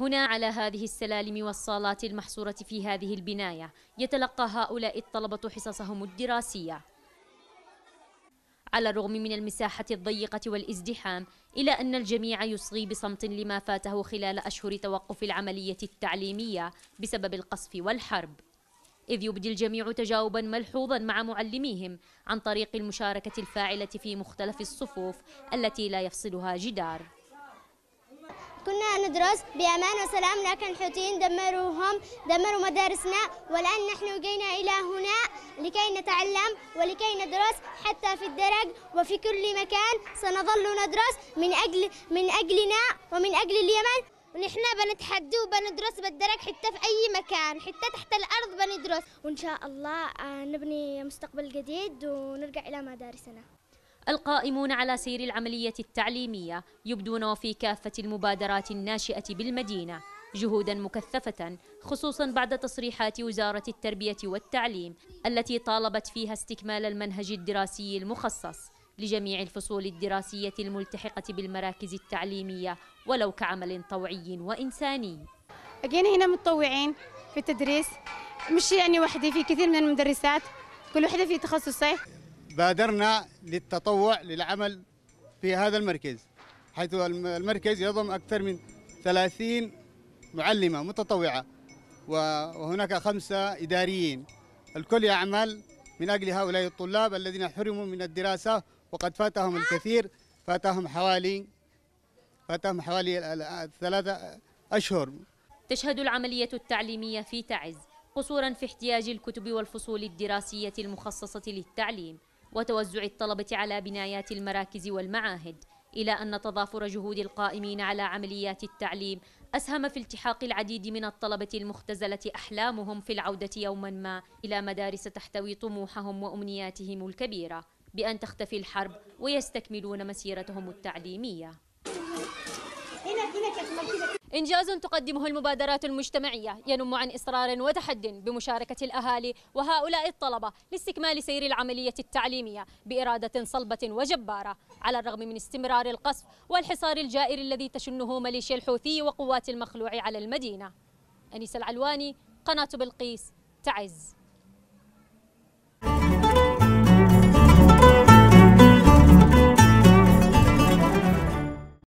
هنا على هذه السلالم والصالات المحصورة في هذه البناية يتلقى هؤلاء الطلبة حصصهم الدراسية. على الرغم من المساحة الضيقة والازدحام إلى أن الجميع يصغي بصمت لما فاته خلال أشهر توقف العملية التعليمية بسبب القصف والحرب. إذ يبدي الجميع تجاوبا ملحوظا مع معلميهم عن طريق المشاركة الفاعلة في مختلف الصفوف التي لا يفصلها جدار. كنا ندرس بأمان وسلام لكن الحوثيين دمروهم دمروا مدارسنا والآن نحن جينا إلى هنا لكي نتعلم ولكي ندرس حتى في الدرج وفي كل مكان. سنظل ندرس من أجل من أجلنا ومن أجل اليمن. ونحن بنتحدى وبندرس بالدرج حتى في أي مكان حتى تحت الأرض بندرس. وإن شاء الله آه، نبني مستقبل جديد ونرجع إلى مدارسنا. القائمون على سير العملية التعليمية يبدون وفي كافة المبادرات الناشئة بالمدينة جهودا مكثفة خصوصا بعد تصريحات وزارة التربية والتعليم التي طالبت فيها استكمال المنهج الدراسي المخصص لجميع الفصول الدراسية الملتحقة بالمراكز التعليمية ولو كعمل طوعي وإنساني. أجينا هنا متطوعين في التدريس. مش يعني وحدي في كثير من المدرسات كل وحدة في تخصصها بادرنا للتطوع للعمل في هذا المركز حيث المركز يضم أكثر من 30 معلمة متطوعة وهناك خمسة إداريين. الكل يعمل من أجل هؤلاء الطلاب الذين حرموا من الدراسة وقد فاتهم الكثير فاتهم حوالي فاتهم حوالي ثلاثة أشهر. تشهد العملية التعليمية في تعز قصورا في احتياج الكتب والفصول الدراسية المخصصة للتعليم وتوزع الطلبة على بنايات المراكز والمعاهد إلى أن تضافر جهود القائمين على عمليات التعليم أسهم في التحاق العديد من الطلبة المختزلة أحلامهم في العودة يوما ما إلى مدارس تحتوي طموحهم وأمنياتهم الكبيرة بأن تختفي الحرب ويستكملون مسيرتهم التعليمية. إنجاز تقدمه المبادرات المجتمعية ينم عن إصرار وتحد بمشاركة الأهالي وهؤلاء الطلبة لاستكمال سير العملية التعليمية بإرادة صلبة وجبارة على الرغم من استمرار القصف والحصار الجائر الذي تشنه ميليشيا الحوثي وقوات المخلوع على المدينة. أنيس العلواني قناة بلقيس تعز.